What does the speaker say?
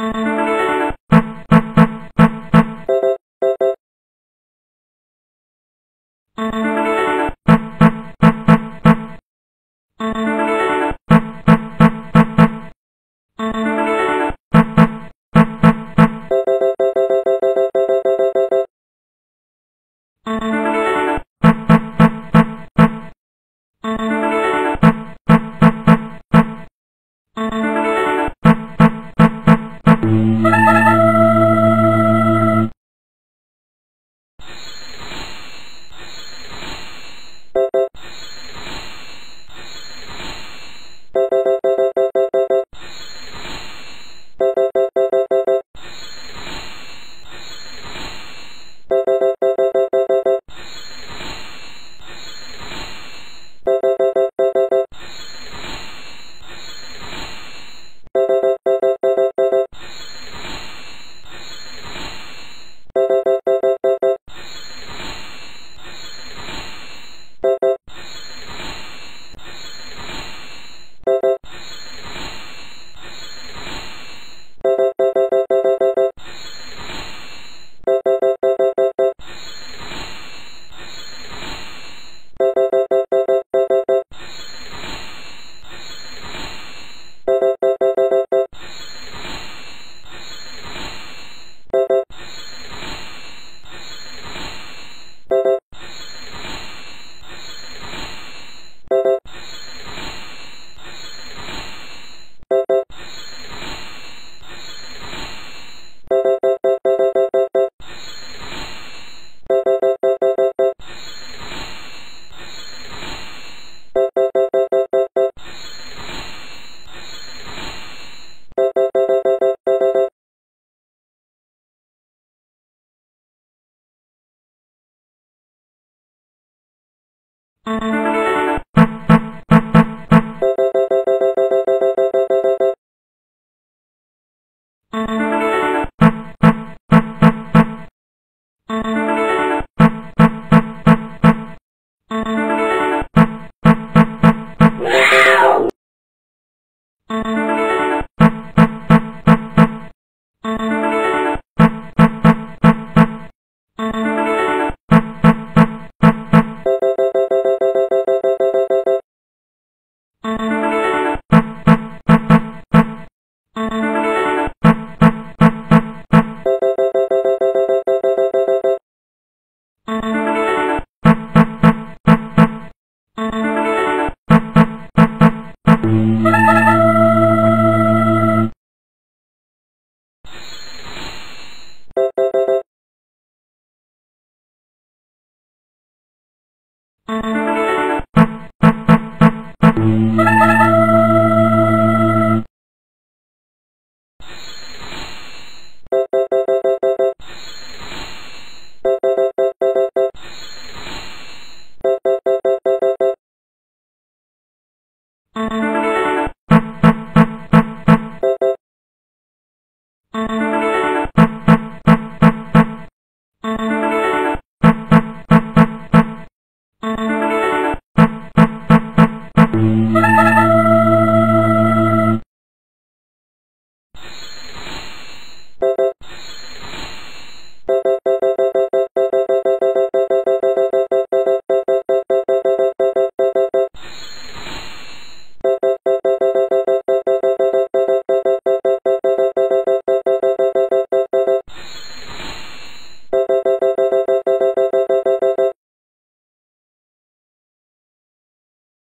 Thank you. Thank you. Wow! Thank uh you. -huh. Thank you.